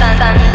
dun.